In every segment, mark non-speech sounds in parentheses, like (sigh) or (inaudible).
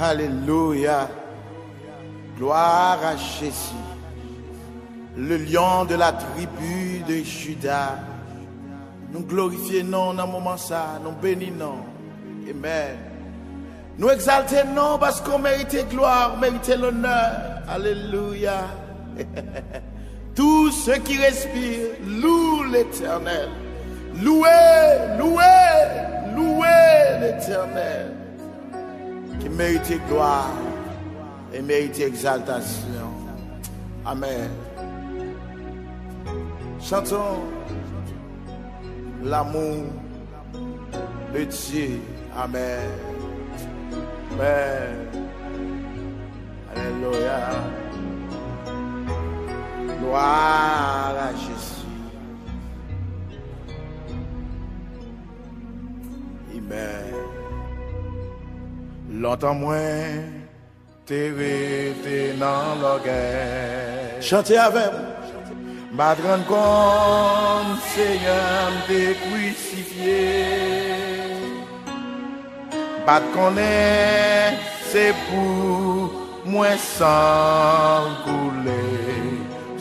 Alléluia. Gloire à Jésus. Le lion de la tribu de Judas. Nous glorifions dans moment ça. Nous bénissons. Amen. Nous exaltons non parce qu'on méritait gloire, méritait l'honneur. Alléluia. (laughs) Tous ceux qui respirent louent l'éternel. Louez, louez, louez l'éternel. Il mérite gloire et mérite exaltation. Amen. Chantons l'amour de Dieu. Amen. Amen. Alléluia. Gloire à Jésus. Amen. Lantan mwen te ve te nan lo gen Chante avèm Badran kon se yon de koui sitye Bad konen se pou mwen san koule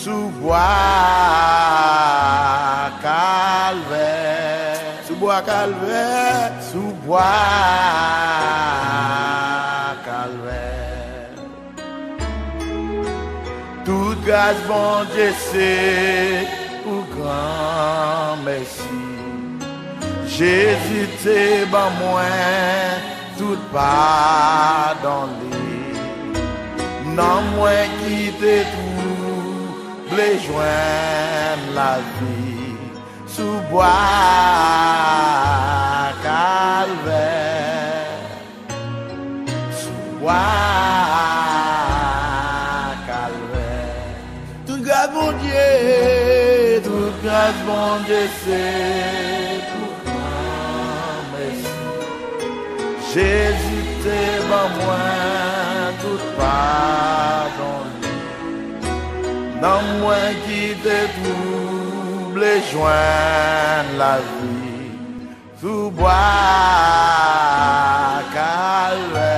Souboi kalve Souboi kalve Souboi Tout gaz bon jese ou gran mersi. Je zite ban mwen tout badan li. Nan mwen kite tou ble jwen la li. Soubwa kalve, soubwa kalve. Mon Dieu, tout grâce, Dieu, c'est pour moi, merci. Jésus, t'es en moi, tout pardon. Dans moi qui te trouble et joint la vie, sous bois, calme.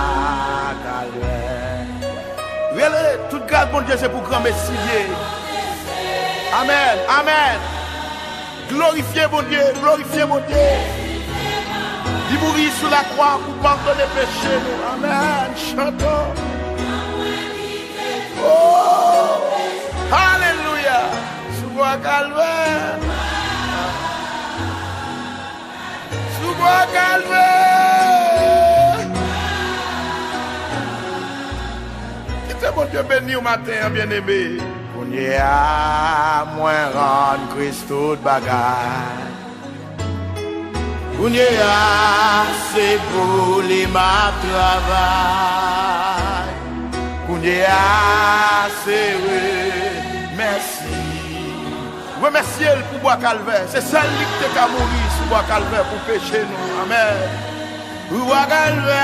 Dieu, c'est pour grand Messie. Amen, amen. Glorifiez mon Dieu, glorifiez mon Dieu. Il mourit sur la croix pour pardonner les péchés. Amen, chantons. Oh, alléluia. Sous-moi calvaire. Sous-moi calvaire. Kounye a, mwen rande kristou d'bagay Kounye a, se kou li ma travay Kounye a, se wè, mersi Mwen mersi el pou wak alwè Se sel dik te kamounis Pou wak alwè pou kè chè nou Mwen mersi el pou wak alwè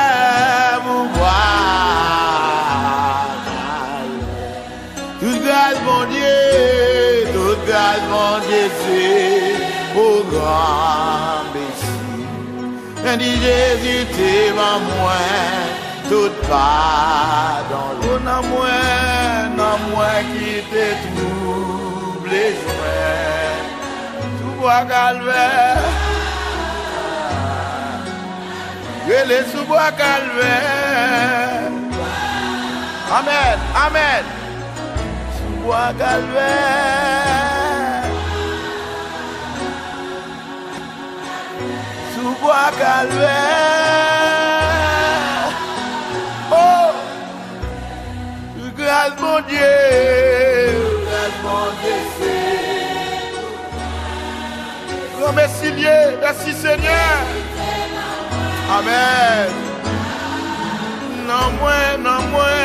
O gran bensi En di jesu te man mwen Tout pa dan lounan mwen Nan mwen ki te troub lejwen Soubou akal ven Je le soubou akal ven Amen, amen Soubou akal ven pouvoir calvaire. Oh, grâce mon Dieu, grâce mon Dieu. Remercie Dieu, merci Seigneur. Amen. Non moins, non moins.